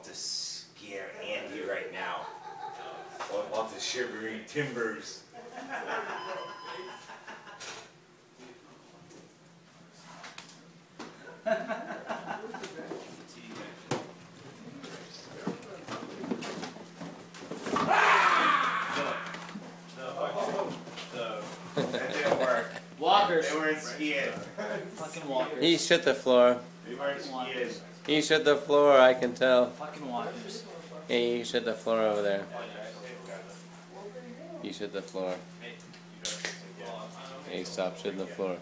about to scare Andy right now. About the shivering timbers. That didn't work. Walkers. They weren't skiing. Fucking walkers. He shit the floor. They weren't skiing. He shit the floor, I can tell. Fucking walkers. Hey, you the floor over there. You shit the floor. Hey, stop shitting the floor.